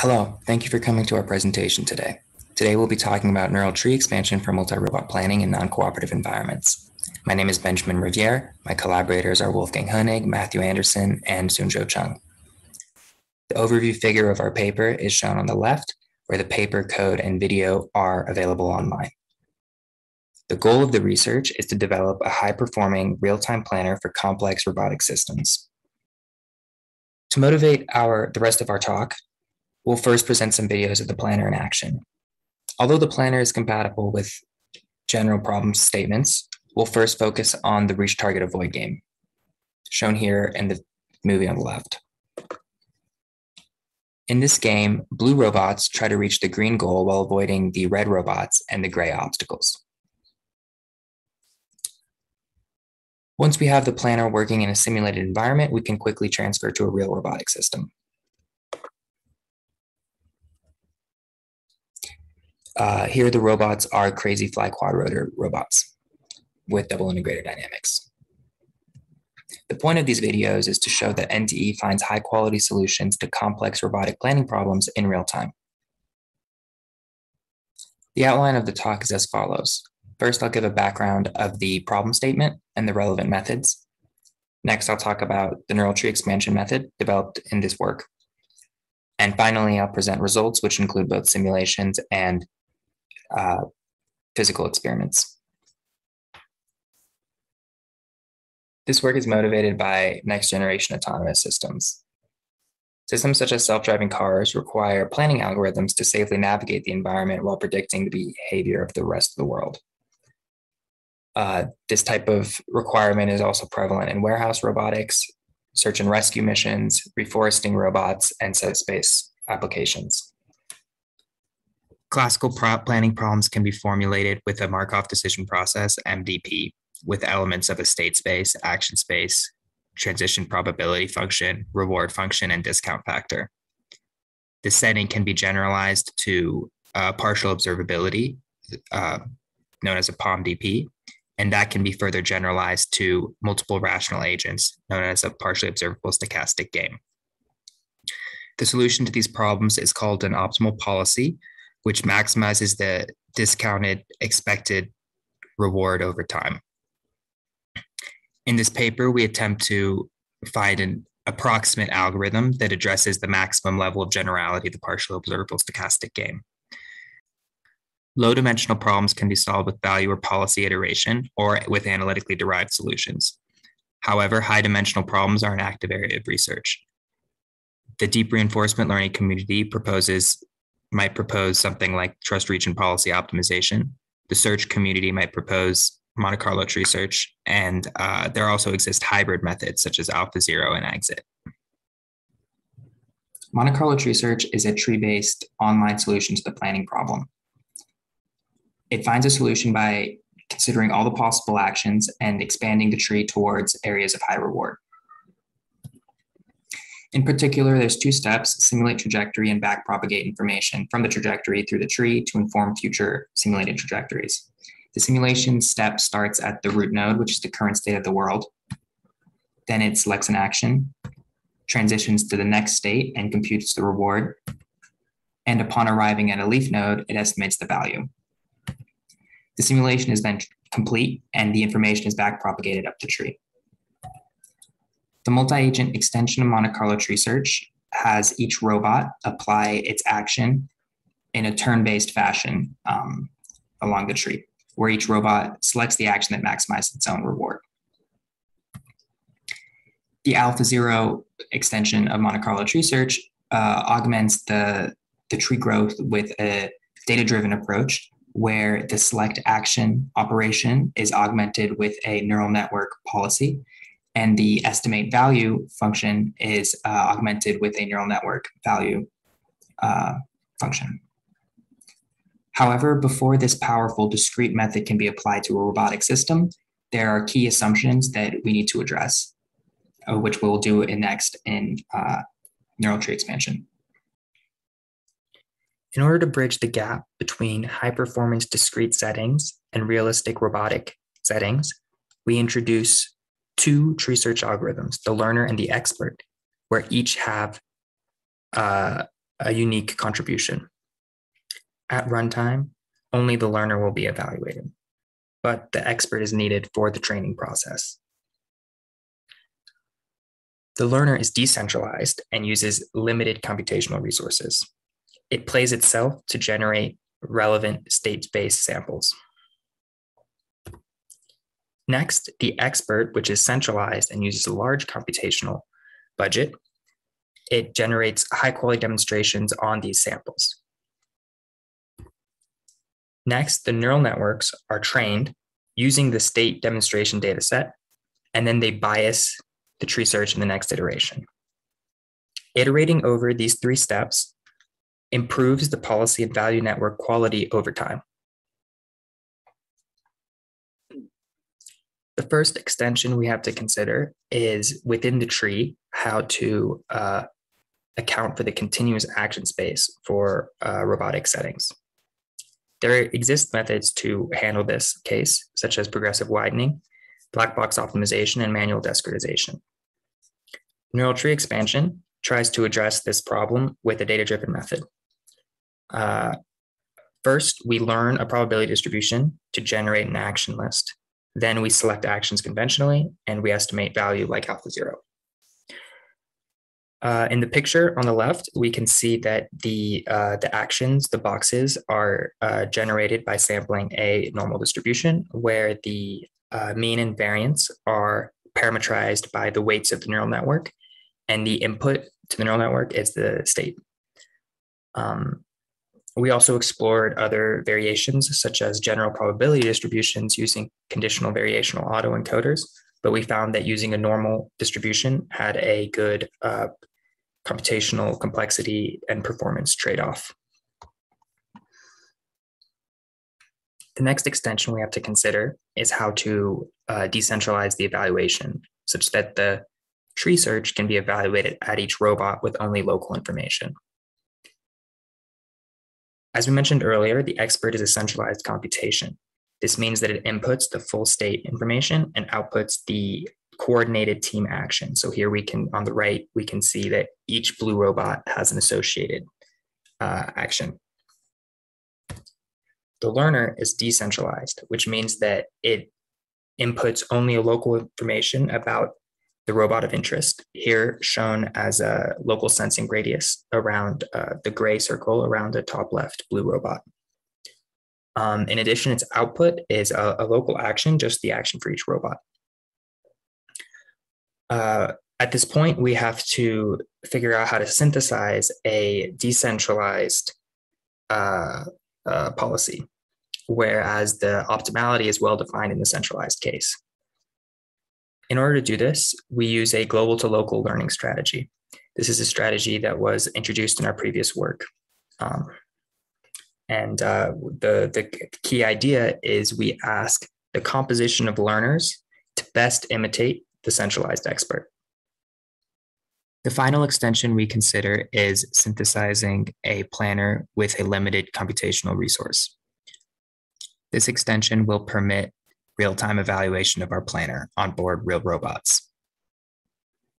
Hello, thank you for coming to our presentation today. Today we'll be talking about neural tree expansion for multi-robot planning in non-cooperative environments. My name is Benjamin Riviere. My collaborators are Wolfgang Hoenig, Matthew Anderson, and Soon-Jo Chung. The overview figure of our paper is shown on the left, where the paper code and video are available online. The goal of the research is to develop a high-performing real-time planner for complex robotic systems. To motivate our the rest of our talk, we'll first present some videos of the planner in action. Although the planner is compatible with general problem statements, we'll first focus on the reach target avoid game, shown here in the movie on the left. In this game, blue robots try to reach the green goal while avoiding the red robots and the gray obstacles. Once we have the planner working in a simulated environment, we can quickly transfer to a real robotic system. Uh, here, the robots are Crazyflie quadrotor robots with double integrator dynamics. The point of these videos is to show that NTE finds high quality solutions to complex robotic planning problems in real time. The outline of the talk is as follows. First, I'll give a background of the problem statement and the relevant methods. Next, I'll talk about the neural tree expansion method developed in this work. And finally, I'll present results, which include both simulations and uh, physical experiments. This work is motivated by next generation autonomous systems. Systems such as self-driving cars require planning algorithms to safely navigate the environment while predicting the behavior of the rest of the world. Uh, this type of requirement is also prevalent in warehouse robotics, search and rescue missions, reforesting robots, and set space applications. Classical planning problems can be formulated with a Markov decision process, MDP, with elements of a state space, action space, transition probability function, reward function, and discount factor. The setting can be generalized to uh, partial observability, uh, known as a POMDP, and that can be further generalized to multiple rational agents, known as a partially observable stochastic game. The solution to these problems is called an optimal policy, which maximizes the discounted expected reward over time. In this paper, we attempt to find an approximate algorithm that addresses the maximum level of generality of the partially observable stochastic game. Low dimensional problems can be solved with value or policy iteration or with analytically derived solutions. However, high dimensional problems are an active area of research. The deep reinforcement learning community proposes might propose something like trust region policy optimization. The search community might propose Monte Carlo tree search, and uh, there also exist hybrid methods such as AlphaZero and ExIt. Monte Carlo tree search is a tree-based online solution to the planning problem. It finds a solution by considering all the possible actions and expanding the tree towards areas of high reward. In particular, there's two steps, simulate trajectory and backpropagate information from the trajectory through the tree to inform future simulated trajectories. The simulation step starts at the root node, which is the current state of the world. Then it selects an action, transitions to the next state and computes the reward. And upon arriving at a leaf node, it estimates the value. The simulation is then complete and the information is backpropagated up the tree. The multi-agent extension of Monte Carlo tree search has each robot apply its action in a turn-based fashion um, along the tree, where each robot selects the action that maximizes its own reward. The AlphaZero extension of Monte Carlo tree search uh, augments the, the tree growth with a data-driven approach where the select action operation is augmented with a neural network policy and the estimate value function is uh, augmented with a neural network value uh, function. However, before this powerful discrete method can be applied to a robotic system, there are key assumptions that we need to address, uh, which we'll do in next in uh, neural tree expansion. In order to bridge the gap between high performance discrete settings and realistic robotic settings, we introduce two tree search algorithms, the learner and the expert, where each have uh, a unique contribution. At runtime, only the learner will be evaluated, but the expert is needed for the training process. The learner is decentralized and uses limited computational resources. It plays itself to generate relevant state-based samples. Next, the expert, which is centralized and uses a large computational budget, it generates high quality demonstrations on these samples. Next, the neural networks are trained using the state demonstration data set, and then they bias the tree search in the next iteration. Iterating over these three steps improves the policy and value network quality over time. The first extension we have to consider is within the tree, how to uh, account for the continuous action space for uh, robotic settings. There exist methods to handle this case, such as progressive widening, black box optimization, and manual discretization. Neural tree expansion tries to address this problem with a data-driven method. Uh, first, we learn a probability distribution to generate an action list. Then we select actions conventionally and we estimate value like AlphaZero. Uh, in the picture on the left, we can see that the, uh, the actions, the boxes, are uh, generated by sampling a normal distribution where the uh, mean and variance are parametrized by the weights of the neural network, and the input to the neural network is the state. Um, we also explored other variations, such as general probability distributions using conditional variational autoencoders, but we found that using a normal distribution had a good uh, computational complexity and performance trade-off. The next extension we have to consider is how to uh, decentralize the evaluation such that the tree search can be evaluated at each robot with only local information. As we mentioned earlier, the expert is a centralized computation. This means that it inputs the full state information and outputs the coordinated team action. So here we can, on the right, we can see that each blue robot has an associated uh, action. The learner is decentralized, which means that it inputs only a local information about the robot of interest, here shown as a local sensing radius around uh, the gray circle around the top left blue robot. Um, in addition, its output is a, a, local action, just the action for each robot. Uh, at this point, we have to figure out how to synthesize a decentralized uh, uh policy, whereas the optimality is well defined in the centralized case. In order to do this, we use a global to local learning strategy. This is a strategy that was introduced in our previous work. Um, and uh, the, the key idea is we ask the composition of learners to best imitate the centralized expert. The final extension we consider is synthesizing a planner with a limited computational resource. This extension will permit real-time evaluation of our planner on board real robots.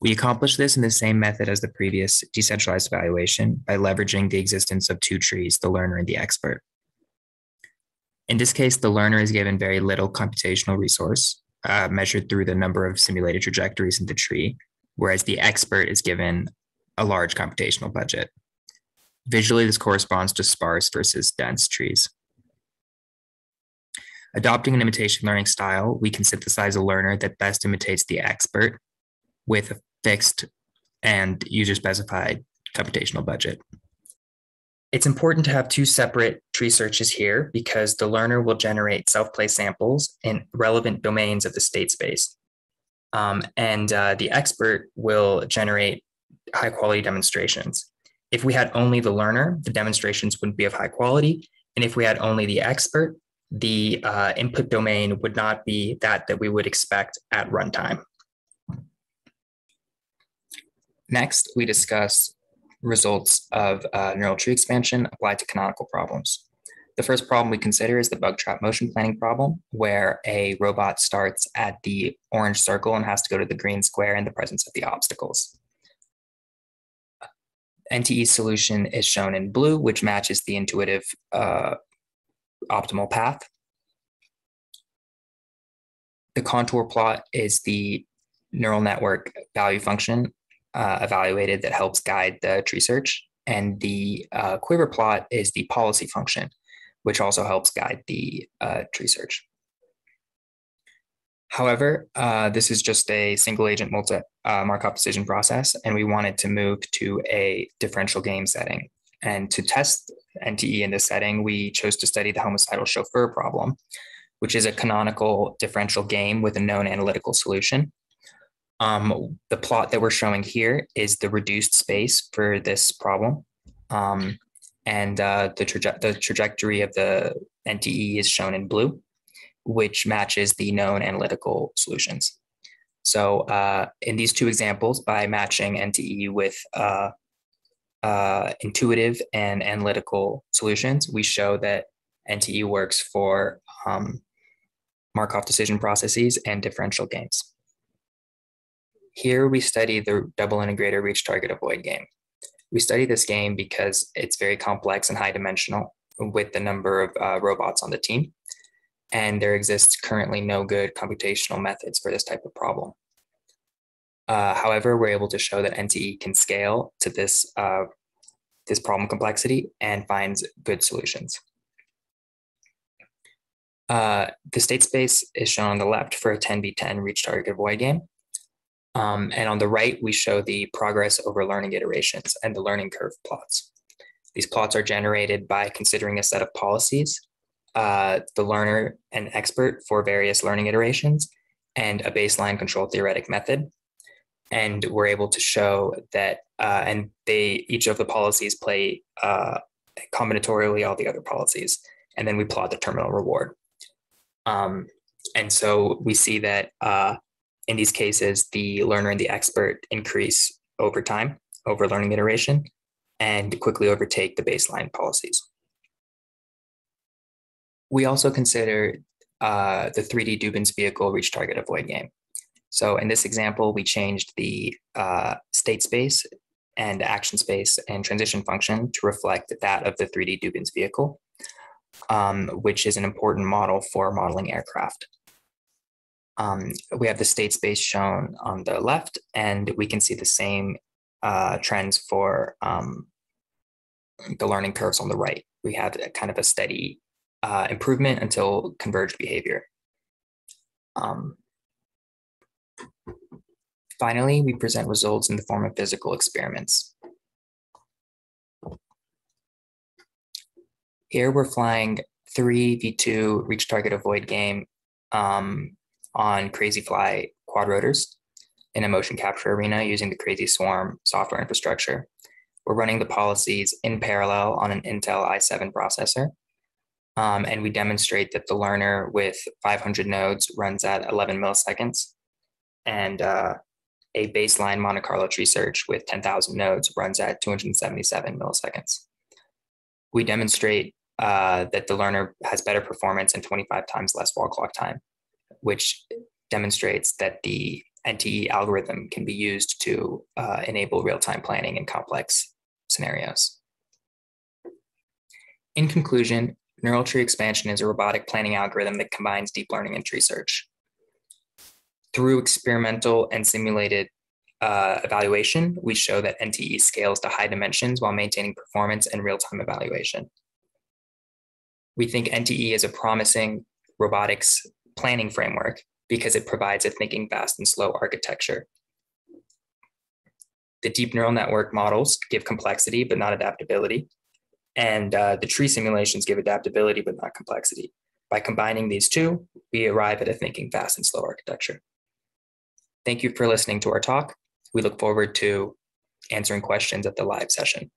We accomplish this in the same method as the previous decentralized evaluation by leveraging the existence of two trees, the learner and the expert. In this case, the learner is given very little computational resource, uh, measured through the number of simulated trajectories in the tree, whereas the expert is given a large computational budget. Visually, this corresponds to sparse versus dense trees. Adopting an imitation learning style, we can synthesize a learner that best imitates the expert with a fixed and user specified computational budget. It's important to have two separate tree searches here because the learner will generate self-play samples in relevant domains of the state space. Um, and uh, the expert will generate high quality demonstrations. If we had only the learner, the demonstrations wouldn't be of high quality. And if we had only the expert, the uh, input domain would not be that that we would expect at runtime. Next, we discuss results of uh, neural tree expansion applied to canonical problems. The first problem we consider is the bug trap motion planning problem, where a robot starts at the orange circle and has to go to the green square in the presence of the obstacles. NTE solution is shown in blue, which matches the intuitive uh, optimal path. The contour plot is the neural network value function uh, evaluated that helps guide the tree search. And the uh, quiver plot is the policy function, which also helps guide the uh, tree search. However, uh, this is just a single agent multi uh, Markov decision process, and we wanted to move to a differential game setting. And to test NTE in this setting, we chose to study the homicidal chauffeur problem, which is a canonical differential game with a known analytical solution. Um, the plot that we're showing here is the reduced space for this problem. Um, and uh, the, traje- the trajectory of the NTE is shown in blue which matches the known analytical solutions. So uh, in these two examples, by matching NTE with uh, uh, intuitive and analytical solutions, we show that NTE works for um, Markov decision processes and differential games. Here we study the double integrator reach target avoid game. We study this game because it's very complex and high dimensional with the number of uh, robots on the team and there exists currently no good computational methods for this type of problem. Uh, however, we're able to show that NTE can scale to this, uh, this problem complexity and finds good solutions. Uh, the state space is shown on the left for a 10v10 reach target avoid game. Um, and on the right, we show the progress over learning iterations and the learning curve plots. These plots are generated by considering a set of policies uh, the learner and expert for various learning iterations and a baseline control theoretic method. And we're able to show that, uh, and they each of the policies play uh, combinatorially all the other policies. And then we plot the terminal reward. Um, and so we see that uh, in these cases, the learner and the expert increase over time, over learning iteration, and quickly overtake the baseline policies. We also consider uh, the 3D Dubins vehicle reach target avoid game. So in this example, we changed the uh, state space and action space and transition function to reflect that of the 3D Dubins vehicle, um, which is an important model for modeling aircraft. Um, we have the state space shown on the left, and we can see the same uh, trends for um, the learning curves on the right. We have kind of a steady uh, improvement until converged behavior. Um, finally, we present results in the form of physical experiments. Here we're flying 3v2 reach target avoid game um, on Crazyflie quadrotors in a motion capture arena using the Crazyswarm software infrastructure. We're running the policies in parallel on an Intel i7 processor um, and we demonstrate that the learner with 500 nodes runs at 11 milliseconds. And uh, a baseline Monte Carlo tree search with 10,000 nodes runs at 277 milliseconds. We demonstrate uh, that the learner has better performance and 25 times less wall clock time, which demonstrates that the NTE algorithm can be used to uh, enable real-time planning in complex scenarios. In conclusion, Neural tree expansion is a robotic planning algorithm that combines deep learning and tree search. Through experimental and simulated uh, evaluation, we show that NTE scales to high dimensions while maintaining performance and real-time evaluation. We think NTE is a promising robotics planning framework because it provides a thinking fast and slow architecture. The deep neural network models give complexity but not adaptability. And uh, the tree simulations give adaptability, but not complexity. By combining these two, we arrive at a thinking fast and slow architecture. Thank you for listening to our talk. We look forward to answering questions at the live session.